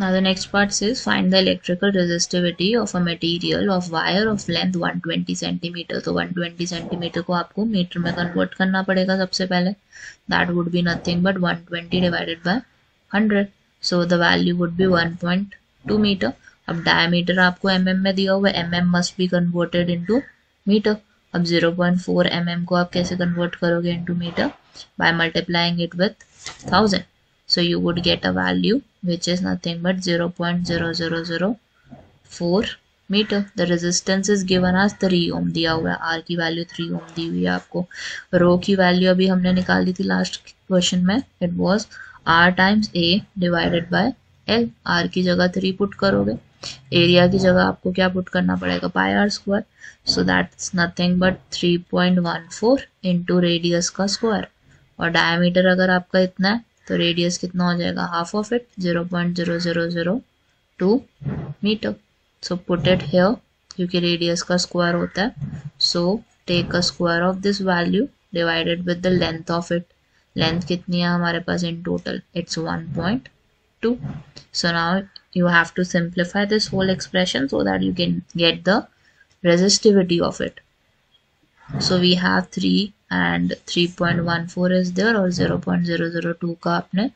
Now the next part says find the electrical resistivity of a material of wire of length 120 centimeter. तो 120 centimeter को आपको metre में convert करना पड़ेगा सबसे पहले that would be nothing but 120 divided by 100 so the value would be 1.2 meter अब diameter आपको mm में दिया हुआ है mm must be converted into meter अब 0.4 mm को आप कैसे convert करोगे into meter by multiplying it with 1000 so, you would get a value which is nothing but 0.0004 meter. The resistance is given as 3 ohm दिया हुआ है। R की value 3 ohm दी हुई है आपको। रो की वैल्यू अभी हमने निकाल थी लास्ट क्वेश्चन में। It was r times a divided by l r की जगह 3 पुट करोगे। एरिया की जगह आपको क्या पुट करना पड़ेगा? Pi r square so that's nothing but 3.14 into radius का स्क्वायर और डायमीटर अगर आपका इतना है तो रेडियस कितना हो जाएगा? Half of it zero point zero zero zero two metre so put it here क्योंकि रेडियस का स्क्वायर होता है। So take a square of this value divided with the length of it length कितनी है हमारे पास in total it's one point two so now you have to simplify this whole expression so that you can get the resistivity of it. So we have 3 and 3.14 is there और 0.002 का आपने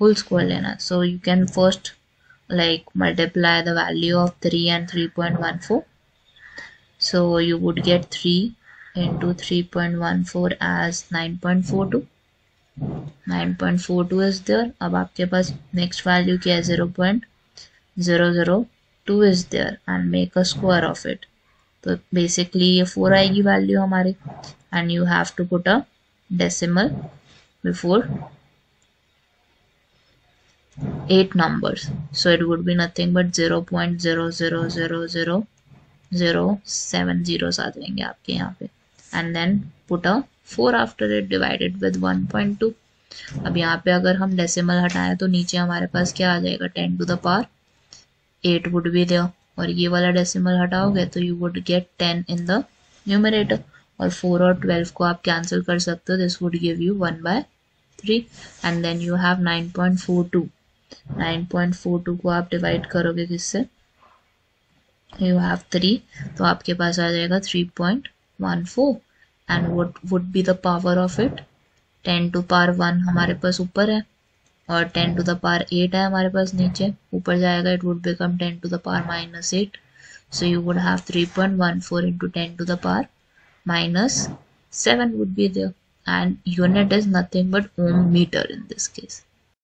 whole square लेना so you can first like multiply the value of three and 3.14 so you would get 3 into 3.14 as 9.42 9.42 is there अब आपके पास next value क्या है? 0.002 is there and make a square of it तो basically ये four हाँ। आएगी वैल्यू हमारे and you have to put a decimal before eight numbers so it would be nothing but zero point zero zero zero zero zero seven zero आ जाएँगे आपके यहाँ पे। And then put a four after it divided with one point two अब यहाँ पे अगर हम decimal हटाएँ तो नीचे हमारे पास क्या आ जाएगा? Ten to the power eight would be there और ये वाला डेसिमल हटाओगे तो you would get 10 in the numerator और फोर और ट्वेल्व को आप कैंसिल कर सकते हो this would give you one by three and then you have nine point four two nine point four two को आप डिवाइड करोगे किससे? यू हैव थ्री तो आपके पास आ जाएगा three point one four and what would be the power of it ten to power one हमारे पास ऊपर है. और टेन टू द पावर 8 है हमारे पास नीचे। ऊपर जाएगा it would become ten to the power minus 8 so you would have 3.14 point 10 to the power minus 7 would be there and unit is nothing but ohm meter in this case